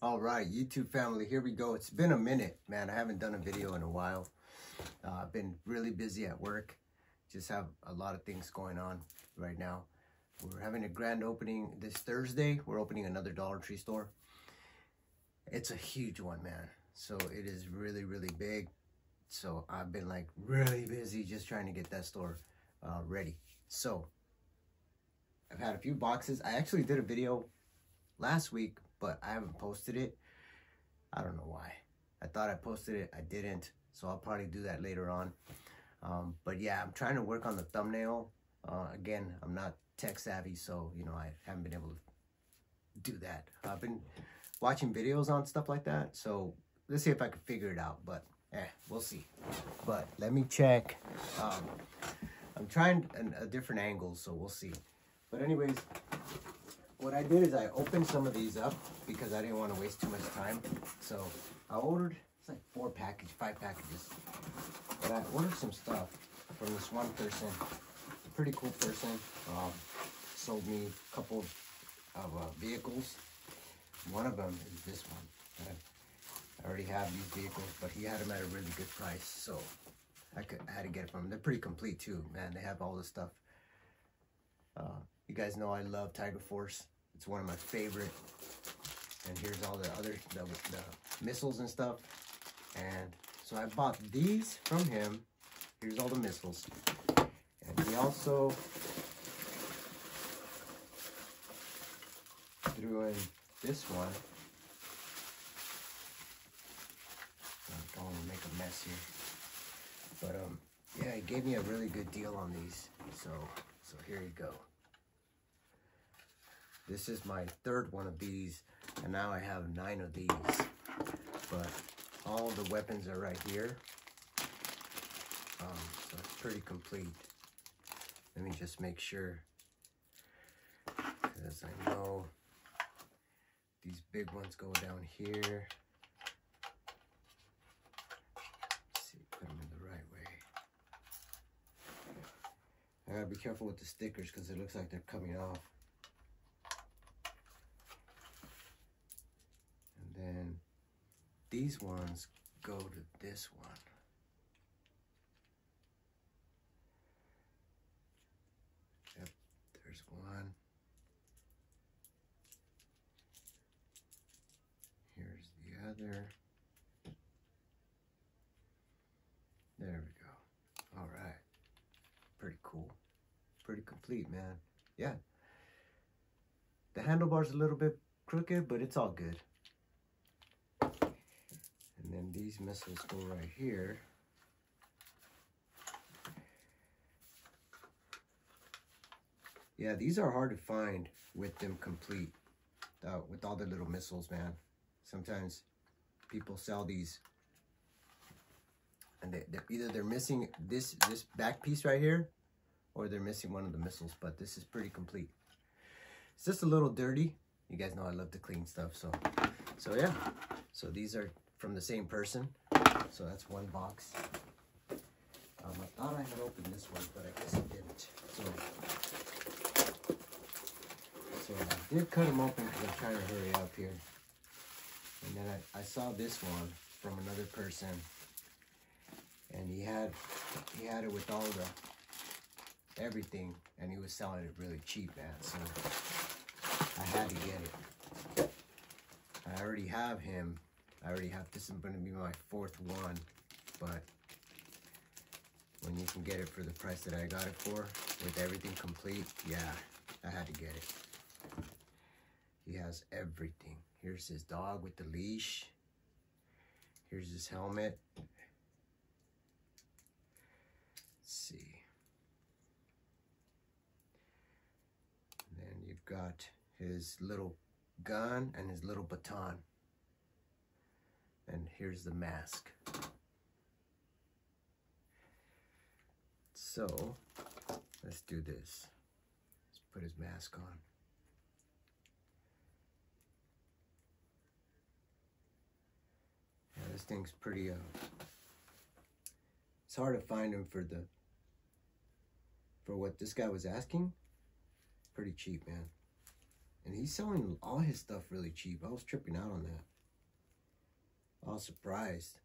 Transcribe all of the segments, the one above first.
All right, YouTube family, here we go. It's been a minute, man. I haven't done a video in a while. Uh, I've been really busy at work. Just have a lot of things going on right now. We're having a grand opening this Thursday. We're opening another Dollar Tree store. It's a huge one, man. So it is really, really big. So I've been like really busy just trying to get that store uh, ready. So I've had a few boxes. I actually did a video last week, but I haven't posted it. I don't know why. I thought I posted it. I didn't. So I'll probably do that later on. Um, but yeah, I'm trying to work on the thumbnail. Uh, again, I'm not tech savvy, so, you know, I haven't been able to do that. I've been watching videos on stuff like that. So let's see if I can figure it out. But eh, we'll see. But let me check. Um, I'm trying an, a different angle, so we'll see. But anyways, what I did is I opened some of these up because I didn't want to waste too much time. So I ordered, it's like four packages, five packages. But I ordered some stuff from this one person, pretty cool person. Um, sold me a couple of uh, vehicles. One of them is this one. I already have these vehicles, but he had them at a really good price. So I, could, I had to get it from him. They're pretty complete too, man. They have all the stuff. Uh, you guys know I love Tiger Force. It's one of my favorite. And here's all the other the, the missiles and stuff. And so I bought these from him. Here's all the missiles. And he also threw in this one. Don't make a mess here. But um, yeah, he gave me a really good deal on these. So, so here you go. This is my third one of these, and now I have nine of these. But all the weapons are right here. Um, so it's pretty complete. Let me just make sure, because I know these big ones go down here. see, put them in the right way. I gotta be careful with the stickers because it looks like they're coming off. And then these ones go to this one. Yep, there's one. Here's the other. There we go. All right. Pretty cool. Pretty complete, man. Yeah. The handlebar's a little bit crooked, but it's all good. These missiles go right here. Yeah, these are hard to find with them complete, uh, with all the little missiles, man. Sometimes people sell these and they, they're, either they're missing this this back piece right here or they're missing one of the missiles, but this is pretty complete. It's just a little dirty. You guys know I love to clean stuff, so so yeah. So these are from the same person. So that's one box. Um, I thought I had opened this one, but I guess I didn't. So, so I did cut them open because I'm trying to hurry up here. And then I, I saw this one from another person. And he had he had it with all the everything and he was selling it really cheap, man. So I had to get it. I already have him I already have, this is going to be my fourth one, but when you can get it for the price that I got it for, with everything complete, yeah, I had to get it. He has everything. Here's his dog with the leash. Here's his helmet. Let's see. And then you've got his little gun and his little baton. Here's the mask. So, let's do this. Let's put his mask on. Yeah, this thing's pretty, uh, it's hard to find him for the, for what this guy was asking. Pretty cheap, man. And he's selling all his stuff really cheap. I was tripping out on that. Was surprised.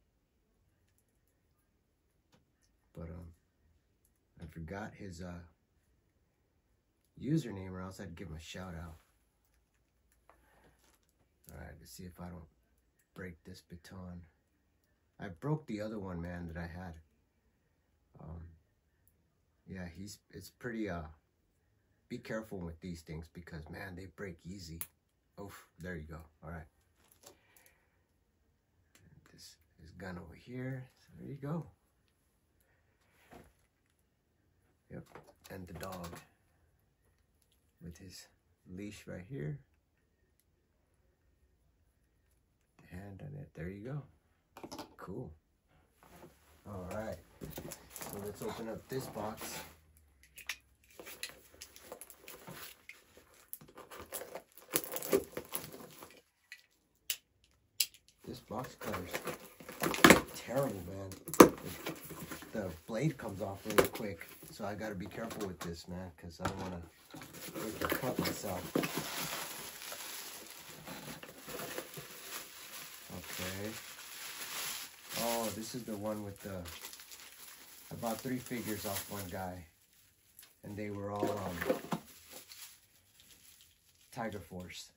But um I forgot his uh username or else I'd give him a shout out. Alright, let's see if I don't break this baton. I broke the other one, man, that I had. Um, yeah, he's it's pretty uh be careful with these things because man they break easy. Oof, there you go. Alright. This is gun over here. So there you go. Yep. And the dog with his leash right here. The hand on it. There you go. Cool. All right. So let's open up this box. This box cover's terrible, man. The blade comes off really quick, so I gotta be careful with this, man, because I don't want to cut myself. Okay. Oh, this is the one with the. I bought three figures off one guy, and they were all um, Tiger Force.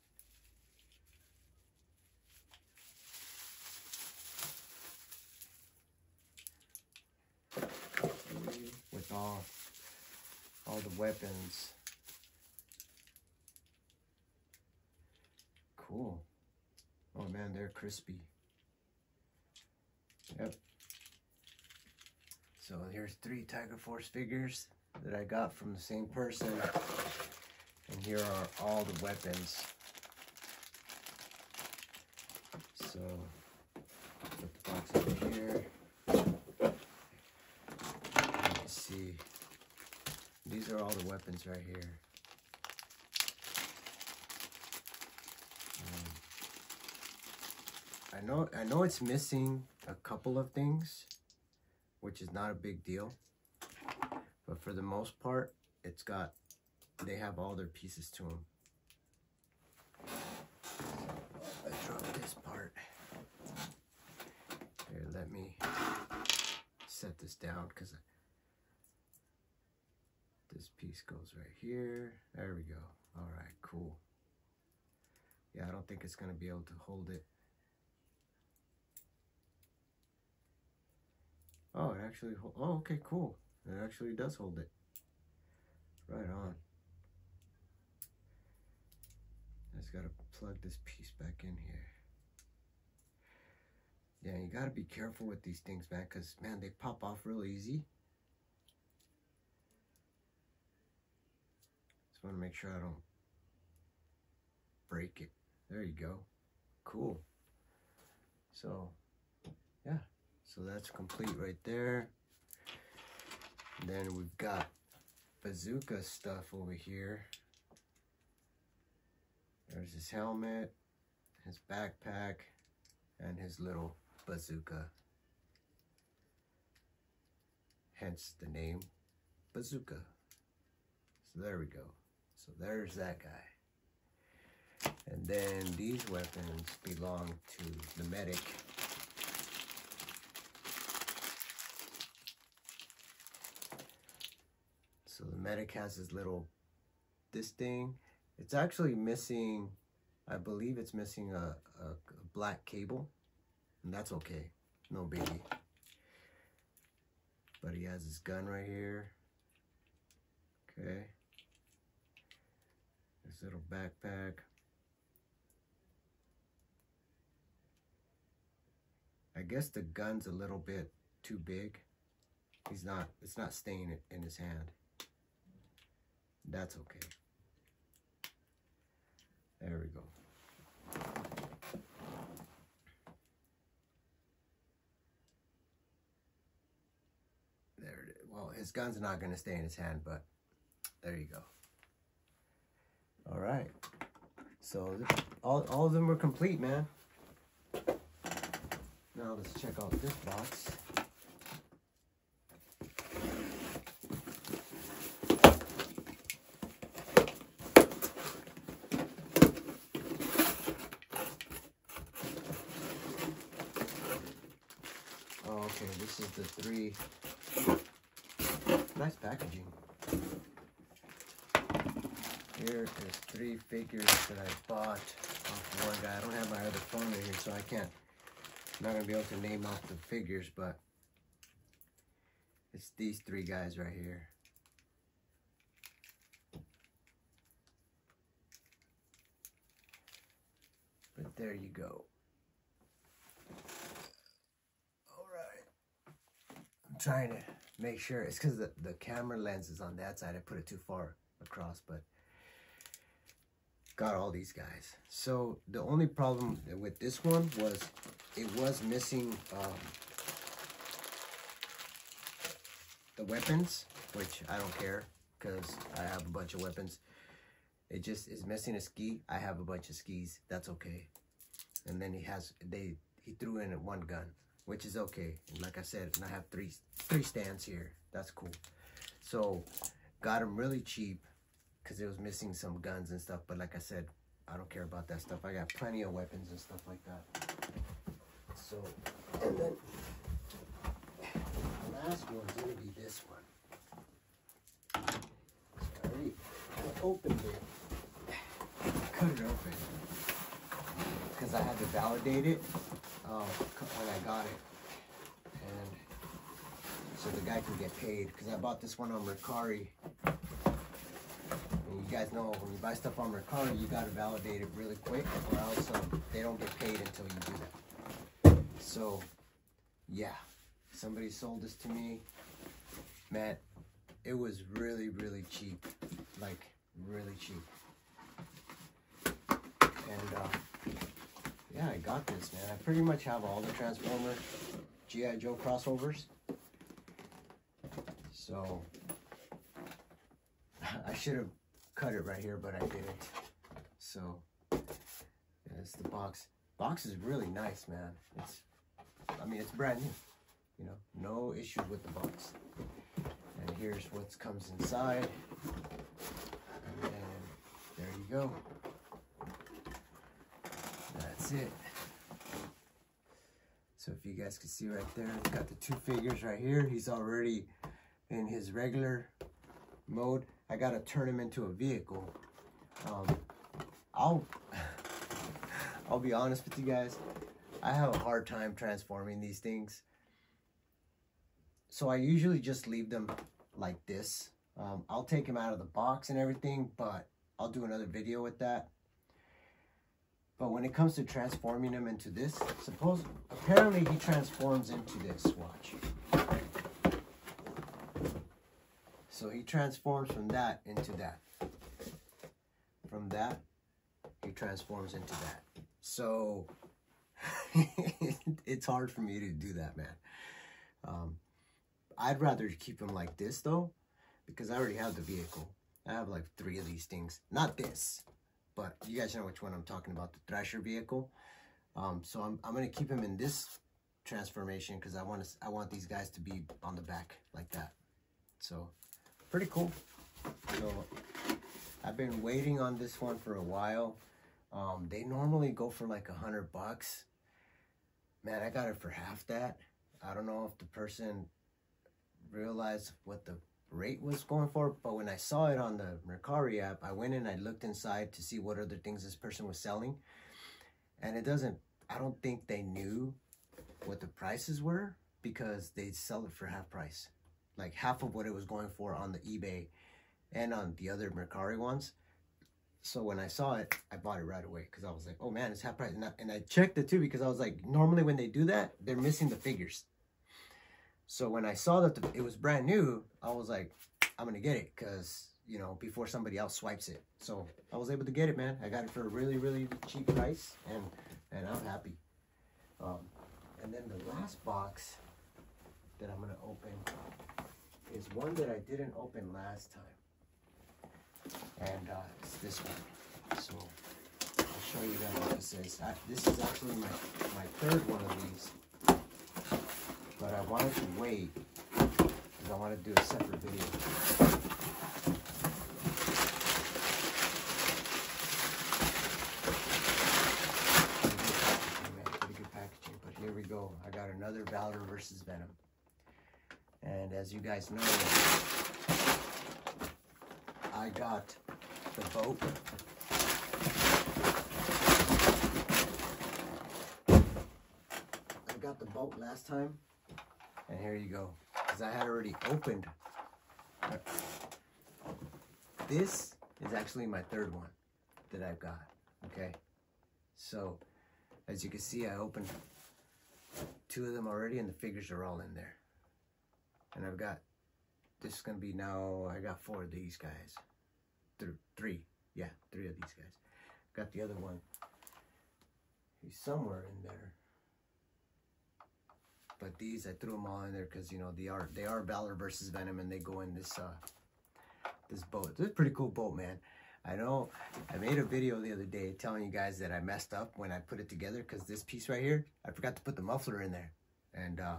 With all all the weapons. Cool. Oh man, they're crispy. Yep. So here's three Tiger Force figures that I got from the same person. And here are all the weapons. So, put the box over here. Let me see. These are all the weapons right here. Um, I know I know it's missing a couple of things, which is not a big deal. But for the most part, it's got, they have all their pieces to them. I dropped this part. Here, let me set this down because this piece goes right here. There we go. All right, cool. Yeah, I don't think it's going to be able to hold it. Oh, it actually, oh, okay, cool. It actually does hold it. Right on. I just gotta plug this piece back in here. Yeah, you gotta be careful with these things, man, because, man, they pop off real easy. Just want to make sure I don't break it. There you go. Cool. So, yeah. So that's complete right there. Then we've got bazooka stuff over here. There's his helmet, his backpack, and his little bazooka. Hence the name bazooka. So there we go. So there's that guy. And then these weapons belong to the medic. So the medic has his little, this thing. It's actually missing, I believe it's missing a, a, a black cable. And that's okay. No biggie. But he has his gun right here. Okay. His little backpack. I guess the gun's a little bit too big. He's not, it's not staying in his hand. That's okay. There we go. There it is. Well, his gun's not going to stay in his hand, but there you go. All right. So all, all of them were complete, man. Now let's check out this box. Oh, okay, this is the three. Nice packaging. Here is three figures that I bought off one guy. I don't have my other phone in here, so I can't. I'm not gonna be able to name off the figures, but it's these three guys right here. But there you go. All right. I'm trying to make sure. It's because the, the camera lens is on that side. I put it too far across, but got all these guys. So the only problem with this one was it was missing um, the weapons, which I don't care because I have a bunch of weapons. It just is missing a ski. I have a bunch of skis. That's okay. And then he has they he threw in one gun, which is okay. And like I said, and I have three three stands here. That's cool. So got him really cheap because it was missing some guns and stuff. But like I said, I don't care about that stuff. I got plenty of weapons and stuff like that. So and then the last one's gonna be this one. So I opened it cut it open because I had to validate it um, when I got it, and so the guy can get paid because I bought this one on Mercari. And you guys know when you buy stuff on Mercari, you gotta validate it really quick, or else um, they don't get paid until you do that. So, yeah, somebody sold this to me. Man, it was really, really cheap, like really cheap. And uh, yeah, I got this, man. I pretty much have all the Transformer G.I. Joe crossovers. So I should have cut it right here, but I didn't. So it's the box. Box is really nice, man. It's, I mean, it's brand new. You know, no issues with the box. And here's what comes inside. And there you go. That's it. So if you guys can see right there, got the two figures right here. He's already in his regular mode. I gotta turn him into a vehicle. Um, I'll, I'll be honest with you guys. I have a hard time transforming these things. So I usually just leave them like this. Um, I'll take him out of the box and everything, but I'll do another video with that. But when it comes to transforming him into this, suppose, apparently he transforms into this, watch. So he transforms from that into that. From that, he transforms into that. So it's hard for me to do that, man. Um, I'd rather keep him like this though, because I already have the vehicle. I have like three of these things. Not this, but you guys know which one I'm talking about, the Thrasher vehicle. Um, so I'm, I'm going to keep him in this transformation because I want to, I want these guys to be on the back like that. So pretty cool. So I've been waiting on this one for a while. Um, they normally go for like a hundred bucks. Man, I got it for half that. I don't know if the person realized what the rate was going for, but when I saw it on the Mercari app, I went in, I looked inside to see what other things this person was selling. And it doesn't, I don't think they knew what the prices were because they sell it for half price. Like half of what it was going for on the eBay and on the other Mercari ones. So when I saw it, I bought it right away because I was like, oh man, it's half price. And I, and I checked it too because I was like, normally when they do that, they're missing the figures. So when I saw that the, it was brand new, I was like, I'm gonna get it because you know before somebody else swipes it. So I was able to get it, man. I got it for a really really cheap price, and and I'm happy. Um, and then the last box that I'm gonna open is one that I didn't open last time, and uh, it's this one. So I'll show you guys what this is. I, this is actually my my third one of these but I wanted to wait because I want to do a separate video. Pretty good packaging, but here we go go. I got another Valor versus Venom. And as you guys know, I got the boat. I got the boat last time. And here you go. Because I had already opened. This is actually my third one that I've got. Okay. So, as you can see, I opened two of them already and the figures are all in there. And I've got, this is going to be now, I got four of these guys. Th three. Yeah, three of these guys. Got the other one. He's somewhere in there. But these, I threw them all in there because, you know, they are, they are Valor versus Venom and they go in this, uh, this boat. This is pretty cool boat, man. I know I made a video the other day telling you guys that I messed up when I put it together because this piece right here, I forgot to put the muffler in there. And uh,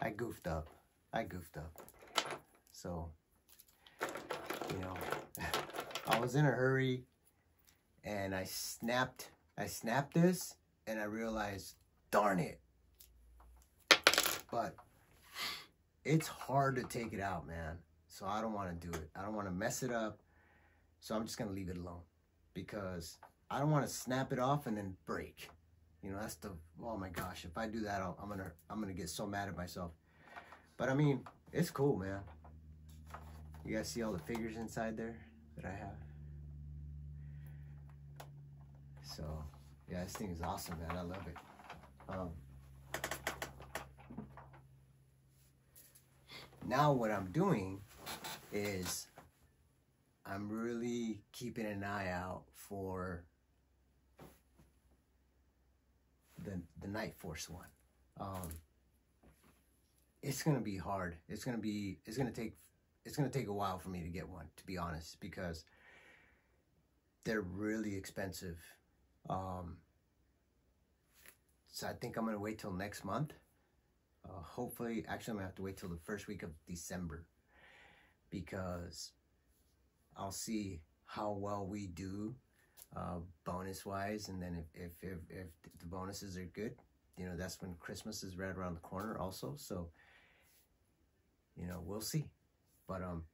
I goofed up. I goofed up. So, you know, I was in a hurry and I snapped, I snapped this and I realized, darn it. But it's hard to take it out, man. So I don't want to do it. I don't want to mess it up. So I'm just going to leave it alone because I don't want to snap it off and then break. You know, that's the, oh my gosh, if I do that, i am going to, I'm going to get so mad at myself. But I mean, it's cool, man. You guys see all the figures inside there that I have? So, yeah, this thing is awesome, man. I love it. Um, now what I'm doing is I'm really keeping an eye out for the the Night Force one. Um, it's gonna be hard. It's gonna be. It's gonna take. It's gonna take a while for me to get one, to be honest, because they're really expensive. Um, so I think I'm gonna wait till next month. Uh, hopefully, actually, I'm gonna have to wait till the first week of December because I'll see how well we do uh, bonus wise, and then if, if if if the bonuses are good, you know that's when Christmas is right around the corner also. So you know we'll see, but um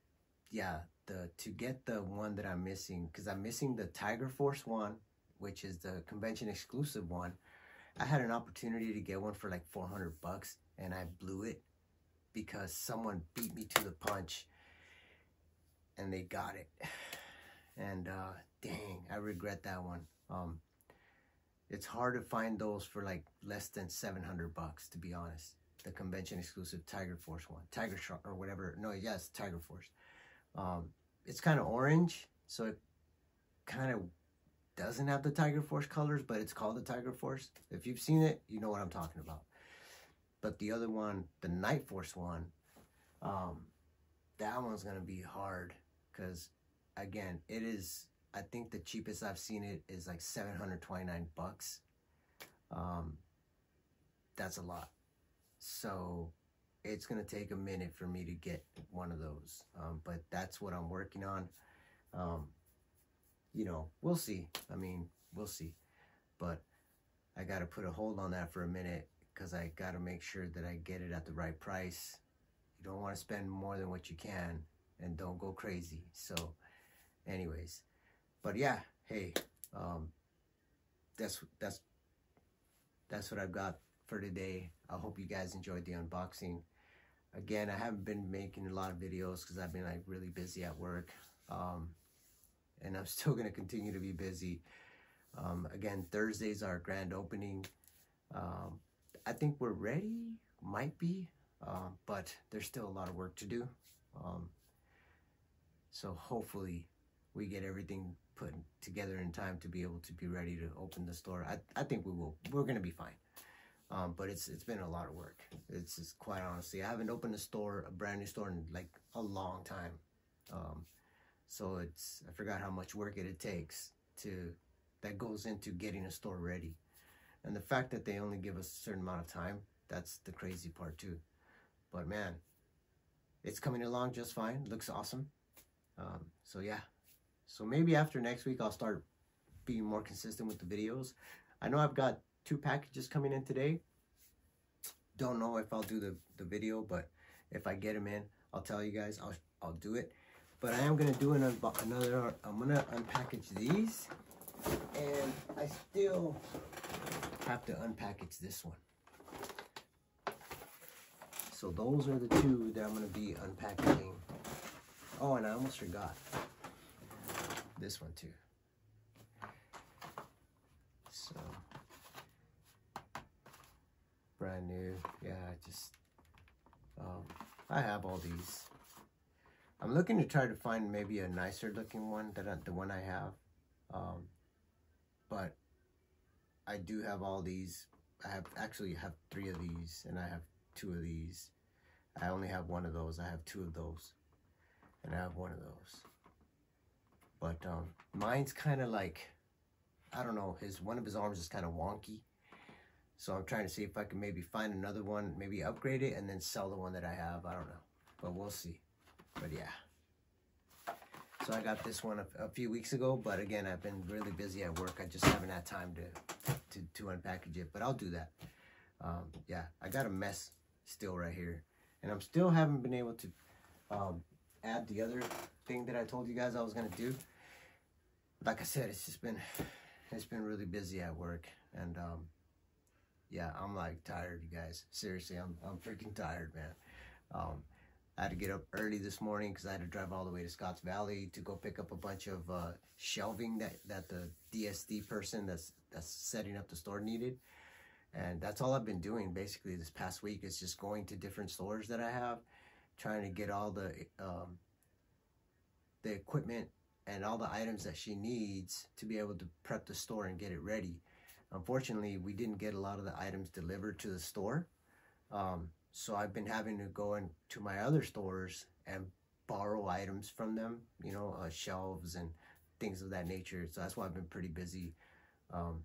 yeah the to get the one that I'm missing because I'm missing the Tiger Force one, which is the convention exclusive one. I had an opportunity to get one for like 400 bucks and I blew it because someone beat me to the punch and they got it. And uh, dang, I regret that one. Um, it's hard to find those for like less than 700 bucks, to be honest. The convention exclusive Tiger Force one, Tiger Shark or whatever. No, yes, Tiger Force. Um, it's kind of orange, so it kind of doesn't have the Tiger Force colors, but it's called the Tiger Force. If you've seen it, you know what I'm talking about. But the other one, the Night Force one, um, that one's gonna be hard because again, it is. I think the cheapest I've seen it is like 729 bucks. Um, that's a lot. So it's gonna take a minute for me to get one of those. Um, but that's what I'm working on. Um, you know, we'll see. I mean, we'll see. But I got to put a hold on that for a minute because I got to make sure that I get it at the right price. You don't want to spend more than what you can and don't go crazy. So, anyways, but yeah, hey, um, that's that's that's what I've got for today. I hope you guys enjoyed the unboxing. Again, I haven't been making a lot of videos because I've been like really busy at work, um, and I'm still gonna continue to be busy. Um, again, Thursday's our grand opening. Um, I think we're ready, might be, uh, but there's still a lot of work to do. Um, so hopefully we get everything put together in time to be able to be ready to open the store. I, I think we will. We're going to be fine. Um, but it's it's been a lot of work. It's just quite honestly, I haven't opened a store, a brand new store in like a long time. Um, so it's I forgot how much work it, it takes to that goes into getting a store ready, and the fact that they only give us a certain amount of time. That's the crazy part too. But man, it's coming along just fine. Looks awesome. Um, so yeah, so maybe after next week, I'll start being more consistent with the videos. I know I've got two packages coming in today. don't know if I'll do the, the video, but if I get them in, I'll tell you guys, I'll, I'll do it. But I am going to do an another, I'm going to unpackage these. And I still have to unpackage this one. So those are the two that I'm going to be unpackaging. Oh, and I almost forgot this one too. So, brand new. Yeah, I just, um, I have all these. I'm looking to try to find maybe a nicer looking one than the one I have. Um, but I do have all these. I have actually have three of these and I have two of these. I only have one of those. I have two of those. And I have one of those. But um, mine's kind of like, I don't know, his one of his arms is kind of wonky. So I'm trying to see if I can maybe find another one, maybe upgrade it and then sell the one that I have. I don't know, but we'll see. But yeah. So I got this one a, a few weeks ago, but again, I've been really busy at work. I just haven't had time to, to, to unpackage it, but I'll do that. Um, yeah, I got a mess still right here. And I'm still haven't been able to um, add the other thing that I told you guys I was going to do. Like I said, it's just been, it's been really busy at work. And um, yeah, I'm like tired, you guys. Seriously, I'm, I'm freaking tired, man. Um, I had to get up early this morning because I had to drive all the way to Scotts Valley to go pick up a bunch of uh, shelving that, that the DSD person that's that's setting up the store needed. And that's all I've been doing basically this past week is just going to different stores that I have, trying to get all the um, the equipment and all the items that she needs to be able to prep the store and get it ready. Unfortunately, we didn't get a lot of the items delivered to the store. Um, so I've been having to go into my other stores and borrow items from them, you know, uh, shelves and things of that nature. So that's why I've been pretty busy. Um,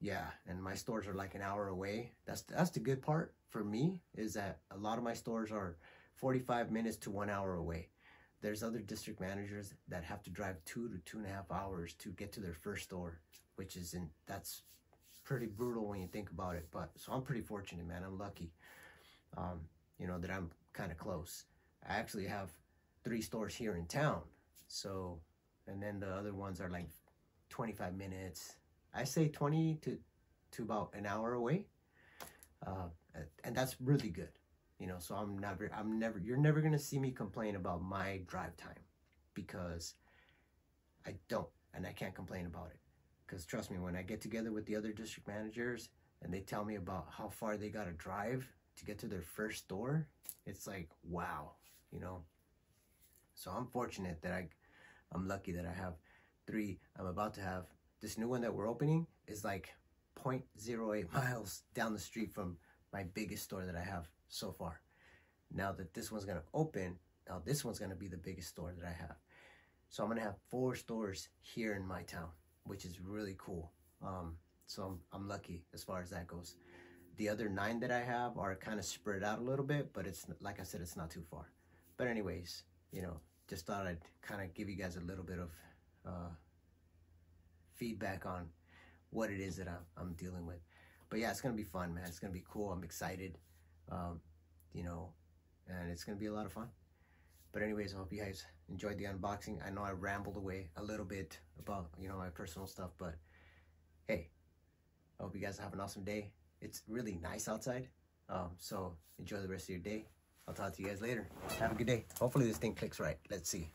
yeah, and my stores are like an hour away. That's that's the good part for me is that a lot of my stores are 45 minutes to one hour away. There's other district managers that have to drive two to two and a half hours to get to their first store, which is in that's pretty brutal when you think about it. But so I'm pretty fortunate, man. I'm lucky, um, you know, that I'm kind of close. I actually have three stores here in town, so and then the other ones are like 25 minutes, I say 20 to, to about an hour away. Uh, and that's really good. You know, so I'm never, I'm never, you're never going to see me complain about my drive time because I don't, and I can't complain about it. Because trust me, when I get together with the other district managers and they tell me about how far they got to drive to get to their first store, it's like, wow, you know. So I'm fortunate that I, I'm lucky that I have three. I'm about to have this new one that we're opening is like 0.08 miles down the street from my biggest store that I have so far. Now that this one's to open, now this one's to be the biggest store that I have. So I'm to have four stores here in my town, which is really cool. Um, so I'm, I'm lucky as far as that goes. The other nine that I have are kind of spread out a little bit, but it's like I said, it's not too far. But anyways, you know, just thought I'd kind of give you guys a little bit of uh, feedback on what it is that I'm, I'm dealing with. But yeah, it's to be fun, man. It's to be cool. I'm excited, um, you know, and it's to be a lot of fun. But anyways, I hope you guys enjoyed the unboxing. I know I rambled away a little bit about, you know, my personal stuff, but hey, I hope you guys have an awesome day. It's really nice outside. Um, so enjoy the rest of your day. I'll talk to you guys later. Have a good day. Hopefully this thing clicks right. Let's see.